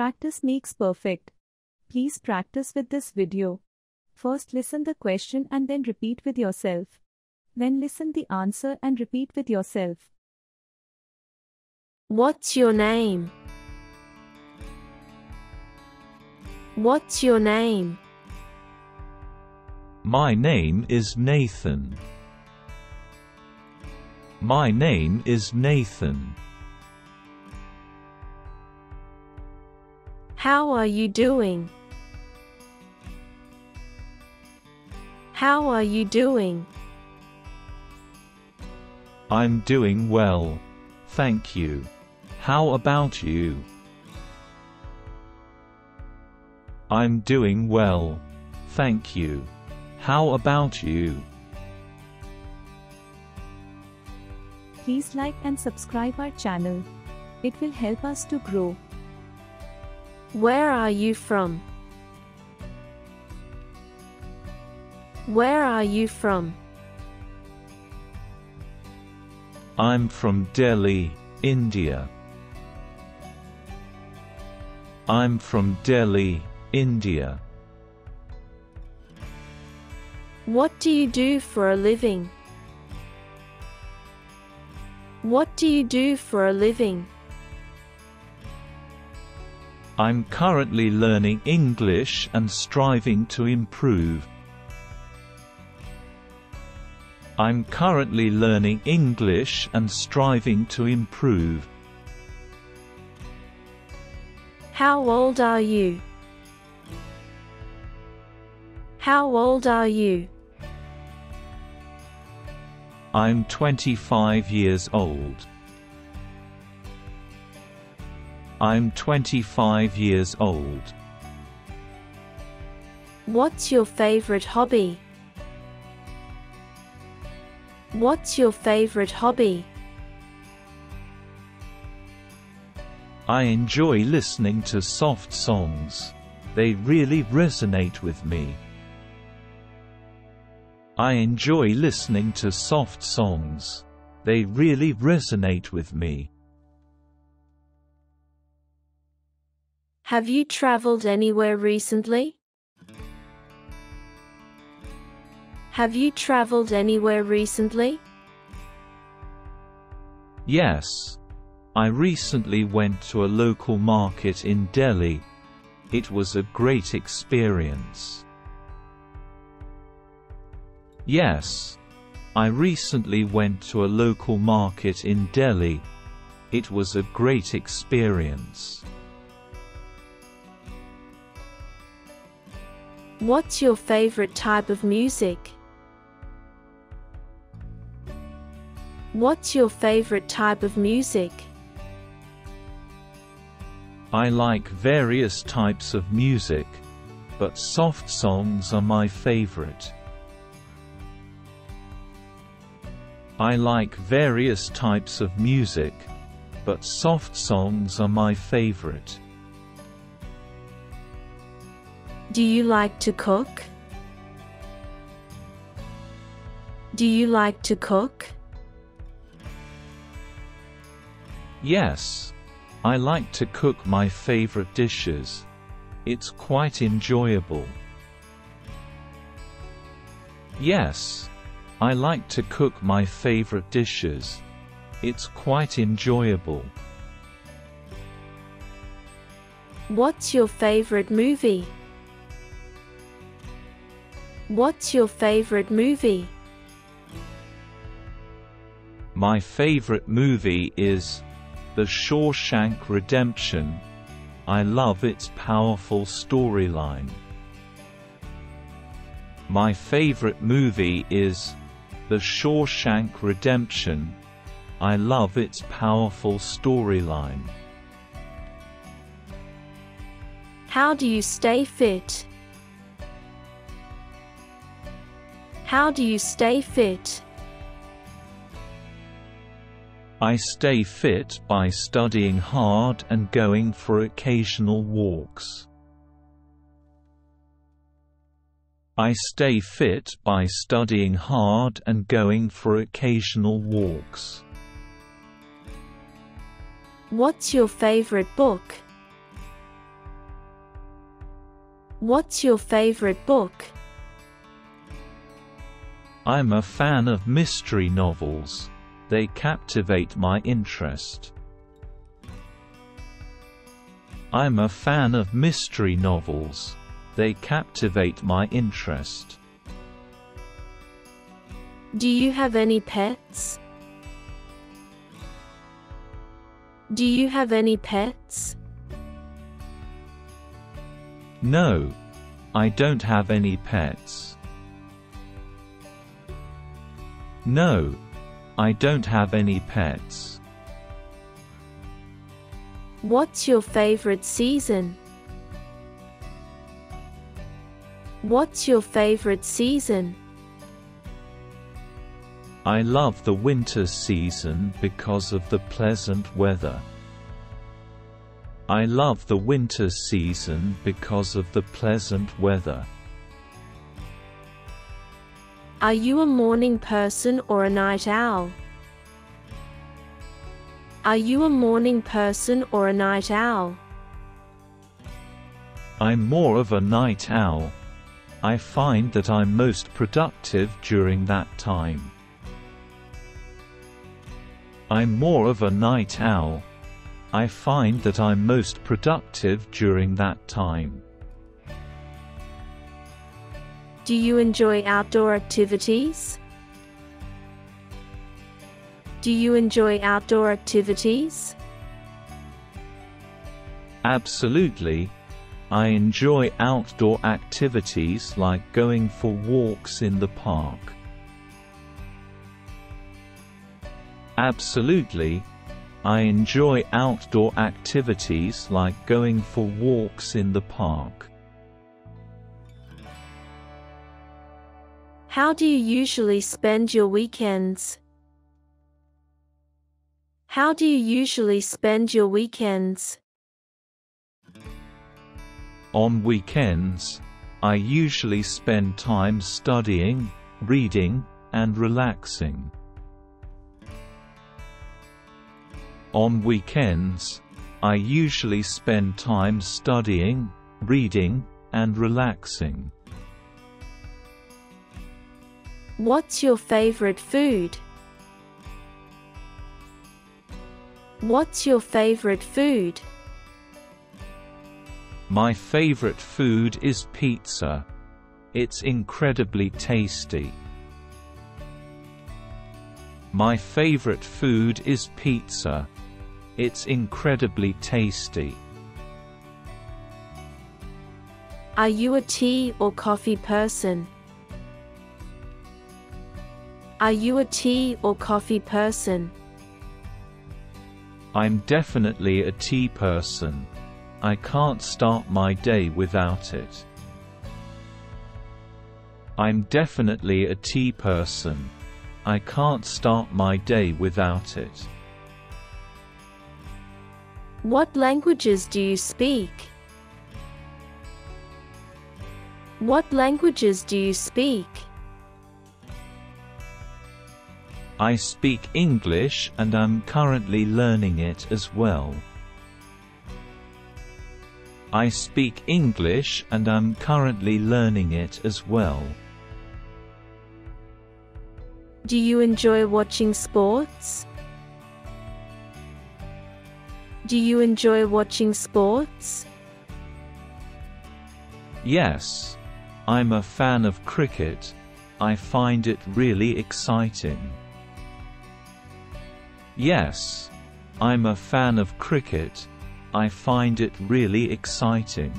Practice makes perfect. Please practice with this video. First listen the question and then repeat with yourself. Then listen the answer and repeat with yourself. What's your name? What's your name? My name is Nathan. My name is Nathan. How are you doing? How are you doing? I'm doing well. Thank you. How about you? I'm doing well. Thank you. How about you? Please like and subscribe our channel. It will help us to grow. Where are you from? Where are you from? I'm from Delhi, India. I'm from Delhi, India. What do you do for a living? What do you do for a living? I'm currently learning English and striving to improve. I'm currently learning English and striving to improve. How old are you? How old are you? I'm 25 years old. I'm 25 years old. What's your favorite hobby? What's your favorite hobby? I enjoy listening to soft songs. They really resonate with me. I enjoy listening to soft songs. They really resonate with me. Have you traveled anywhere recently? Have you traveled anywhere recently? Yes. I recently went to a local market in Delhi. It was a great experience. Yes. I recently went to a local market in Delhi. It was a great experience. What's your favorite type of music? What's your favorite type of music? I like various types of music, but soft songs are my favorite. I like various types of music, but soft songs are my favorite. Do you like to cook? Do you like to cook? Yes. I like to cook my favorite dishes. It's quite enjoyable. Yes. I like to cook my favorite dishes. It's quite enjoyable. What's your favorite movie? What's your favorite movie? My favorite movie is The Shawshank Redemption. I love its powerful storyline. My favorite movie is the Shawshank Redemption. I love its powerful storyline. How do you stay fit? How do you stay fit? I stay fit by studying hard and going for occasional walks. I stay fit by studying hard and going for occasional walks. What's your favorite book? What's your favorite book? I'm a fan of mystery novels. They captivate my interest. I'm a fan of mystery novels. They captivate my interest. Do you have any pets? Do you have any pets? No. I don't have any pets. No. I don't have any pets. What's your favorite season? What's your favorite season? I love the winter season because of the pleasant weather. I love the winter season because of the pleasant weather. Are you a morning person or a night owl? Are you a morning person or a night owl? I'm more of a night owl. I find that I'm most productive during that time. I'm more of a night owl. I find that I'm most productive during that time. Do you enjoy outdoor activities? Do you enjoy outdoor activities? Absolutely. I enjoy outdoor activities like going for walks in the park. Absolutely. I enjoy outdoor activities like going for walks in the park. How do you usually spend your weekends? How do you usually spend your weekends? On weekends, I usually spend time studying, reading, and relaxing. On weekends, I usually spend time studying, reading, and relaxing. What's your favorite food? What's your favorite food? My favorite food is pizza. It's incredibly tasty. My favorite food is pizza. It's incredibly tasty. Are you a tea or coffee person? Are you a tea or coffee person? I'm definitely a tea person. I can't start my day without it. I'm definitely a tea person. I can't start my day without it. What languages do you speak? What languages do you speak? I speak English and I'm currently learning it as well. I speak English and I'm currently learning it as well. Do you enjoy watching sports? Do you enjoy watching sports? Yes. I'm a fan of cricket. I find it really exciting. Yes. I'm a fan of cricket. I find it really exciting.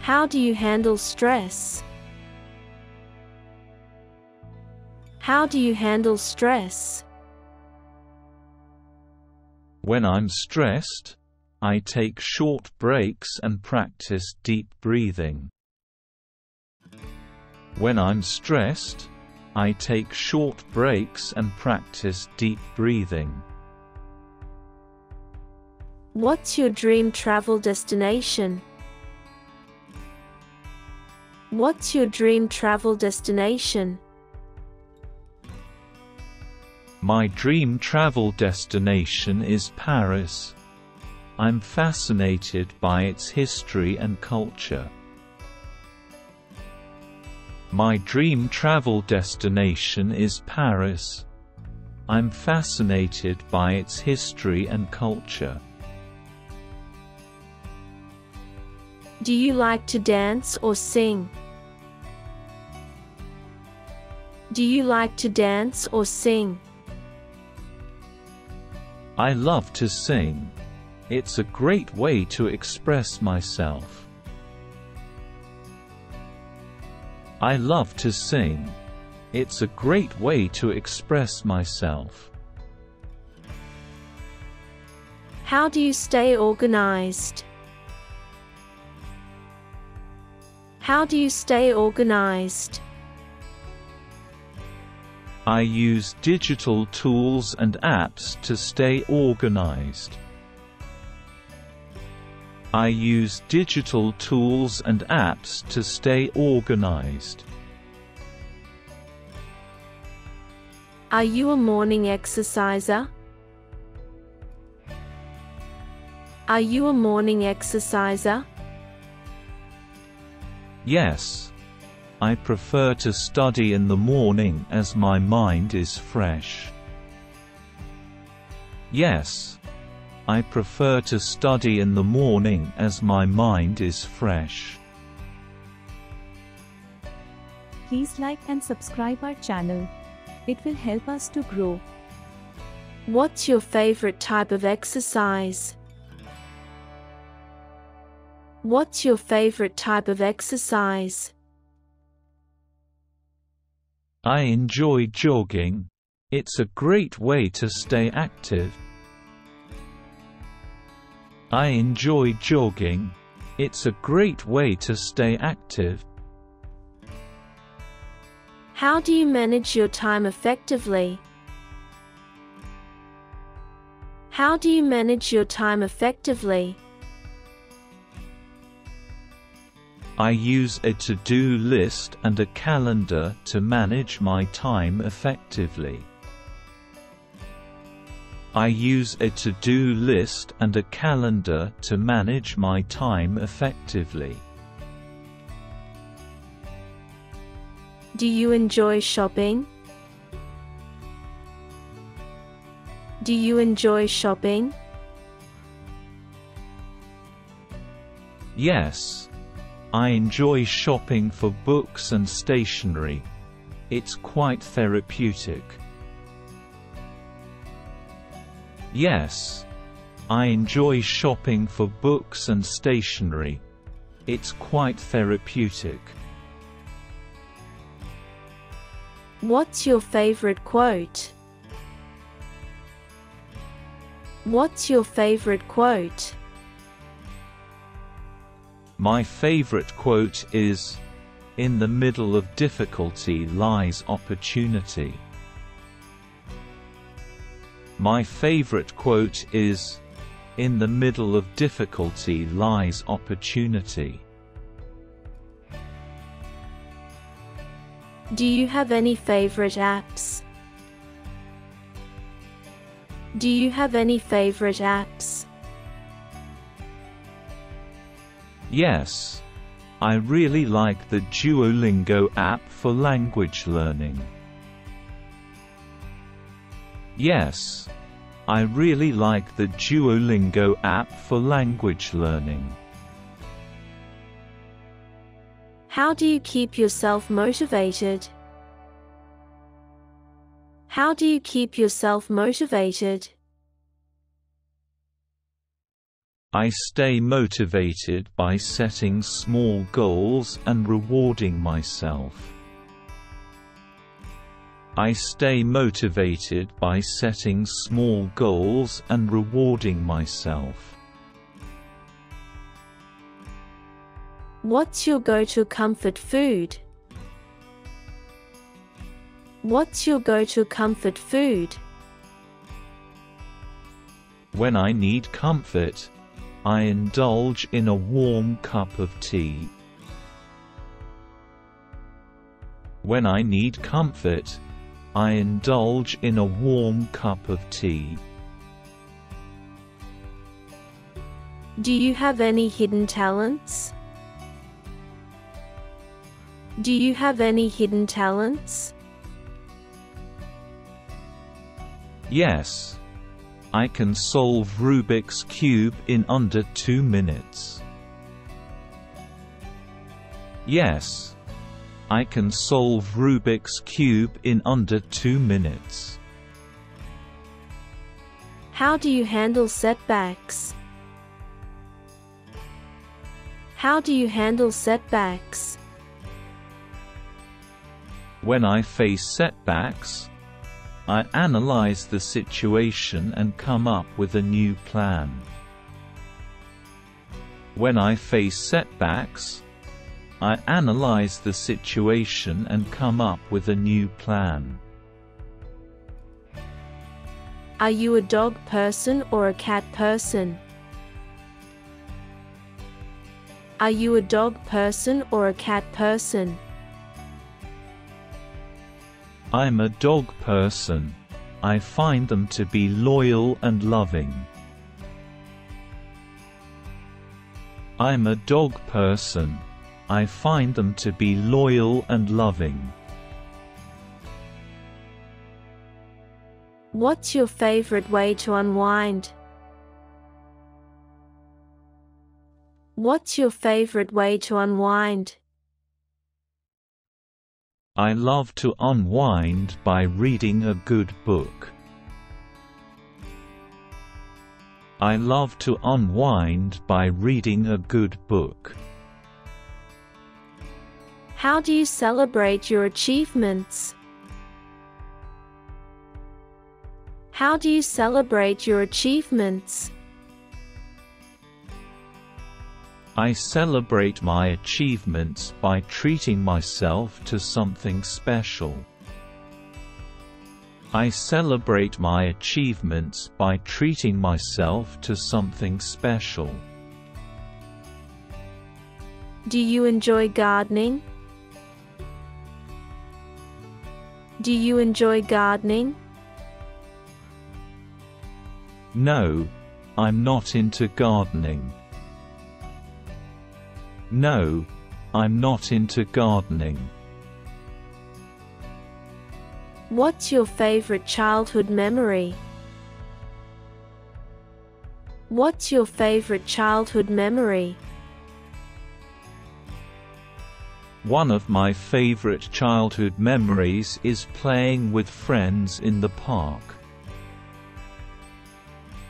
How do you handle stress? How do you handle stress? When I'm stressed, I take short breaks and practice deep breathing. When I'm stressed, I take short breaks and practice deep breathing. What's your dream travel destination? What's your dream travel destination? My dream travel destination is Paris. I'm fascinated by its history and culture. My dream travel destination is Paris. I'm fascinated by its history and culture. Do you like to dance or sing? Do you like to dance or sing? I love to sing. It's a great way to express myself. I love to sing. It's a great way to express myself. How do you stay organized? How do you stay organized? I use digital tools and apps to stay organized. I use digital tools and apps to stay organized. Are you a morning exerciser? Are you a morning exerciser? Yes. I prefer to study in the morning as my mind is fresh. Yes. I prefer to study in the morning as my mind is fresh. Please like and subscribe our channel. It will help us to grow. What's your favorite type of exercise? What's your favorite type of exercise? I enjoy jogging. It's a great way to stay active. I enjoy jogging. It's a great way to stay active. How do you manage your time effectively? How do you manage your time effectively? I use a to-do list and a calendar to manage my time effectively. I use a to-do list and a calendar to manage my time effectively. Do you enjoy shopping? Do you enjoy shopping? Yes. I enjoy shopping for books and stationery. It's quite therapeutic. Yes. I enjoy shopping for books and stationery. It's quite therapeutic. What's your favorite quote? What's your favorite quote? My favorite quote is, In the middle of difficulty lies opportunity. My favorite quote is, In the middle of difficulty lies opportunity. Do you have any favorite apps? Do you have any favorite apps? Yes. I really like the Duolingo app for language learning. Yes. I really like the Duolingo app for language learning. How do you keep yourself motivated? How do you keep yourself motivated? I stay motivated by setting small goals and rewarding myself. I stay motivated by setting small goals and rewarding myself. What's your go-to comfort food? What's your go-to comfort food? When I need comfort, I indulge in a warm cup of tea. When I need comfort, I indulge in a warm cup of tea. Do you have any hidden talents? Do you have any hidden talents? Yes. I can solve Rubik's Cube in under two minutes. Yes. I can solve Rubik's Cube in under two minutes. How do you handle setbacks? How do you handle setbacks? When I face setbacks, I analyze the situation and come up with a new plan. When I face setbacks, I analyze the situation and come up with a new plan. Are you a dog person or a cat person? Are you a dog person or a cat person? I'm a dog person. I find them to be loyal and loving. I'm a dog person. I find them to be loyal and loving. What's your favorite way to unwind? What's your favorite way to unwind? I love to unwind by reading a good book. I love to unwind by reading a good book. How do you celebrate your achievements? How do you celebrate your achievements? I celebrate my achievements by treating myself to something special. I celebrate my achievements by treating myself to something special. Do you enjoy gardening? Do you enjoy gardening? No, I'm not into gardening. No, I'm not into gardening. What's your favorite childhood memory? What's your favorite childhood memory? One of my favorite childhood memories is playing with friends in the park.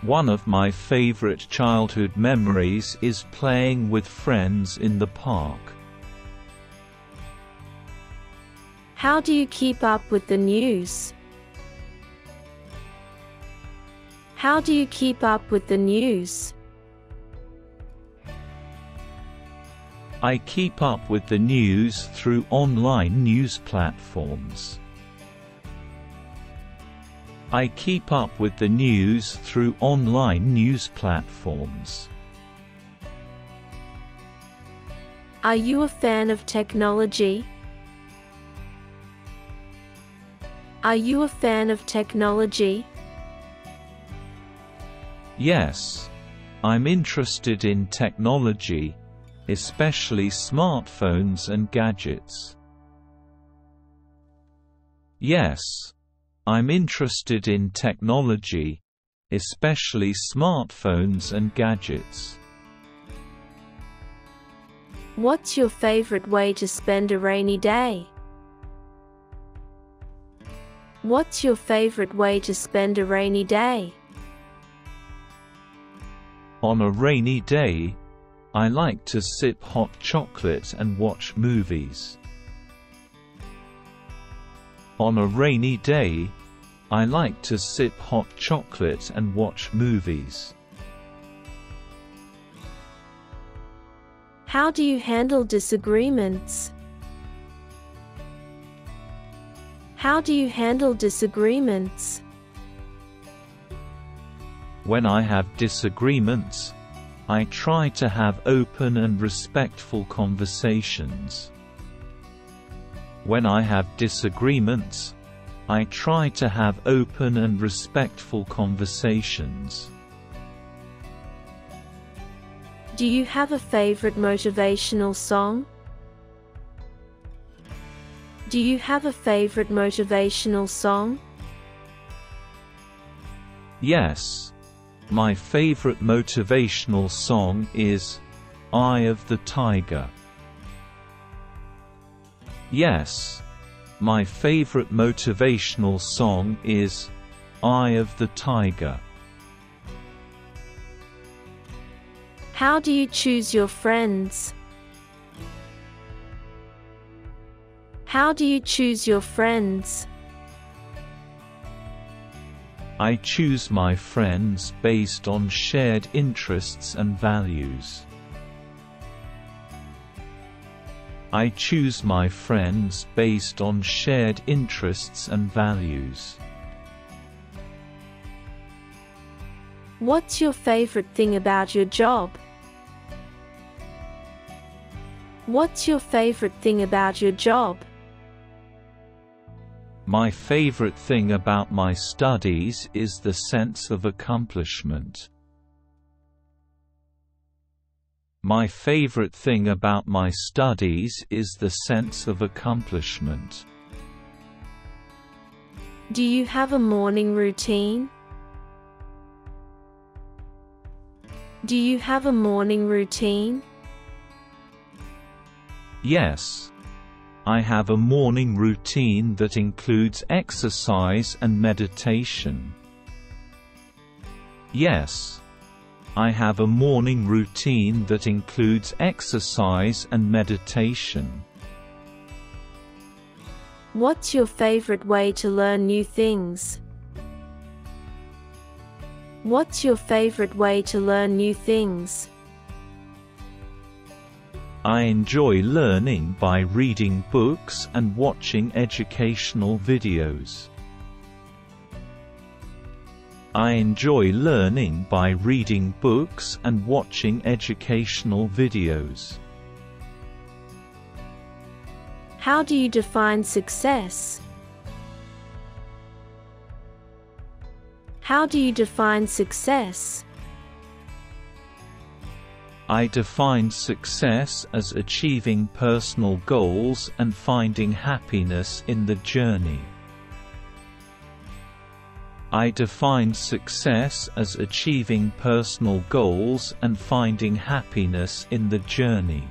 One of my favorite childhood memories is playing with friends in the park. How do you keep up with the news? How do you keep up with the news? I keep up with the news through online news platforms. I keep up with the news through online news platforms. Are you a fan of technology? Are you a fan of technology? Yes. I'm interested in technology, especially smartphones and gadgets. Yes. I'm interested in technology, especially smartphones and gadgets. What's your favorite way to spend a rainy day? What's your favorite way to spend a rainy day? On a rainy day, I like to sip hot chocolate and watch movies. On a rainy day, I like to sip hot chocolate and watch movies. How do you handle disagreements? How do you handle disagreements? When I have disagreements, I try to have open and respectful conversations. When I have disagreements, I try to have open and respectful conversations. Do you have a favorite motivational song? Do you have a favorite motivational song? Yes. My favorite motivational song is Eye of the Tiger. Yes. My favorite motivational song is Eye of the Tiger. How do you choose your friends? How do you choose your friends? I choose my friends based on shared interests and values. I choose my friends based on shared interests and values. What's your favorite thing about your job? What's your favorite thing about your job? My favorite thing about my studies is the sense of accomplishment. My favorite thing about my studies is the sense of accomplishment. Do you have a morning routine? Do you have a morning routine? Yes. I have a morning routine that includes exercise and meditation. Yes. I have a morning routine that includes exercise and meditation. What's your favorite way to learn new things? What's your favorite way to learn new things? I enjoy learning by reading books and watching educational videos. I enjoy learning by reading books and watching educational videos. How do you define success? How do you define success? I define success as achieving personal goals and finding happiness in the journey. I define success as achieving personal goals and finding happiness in the journey.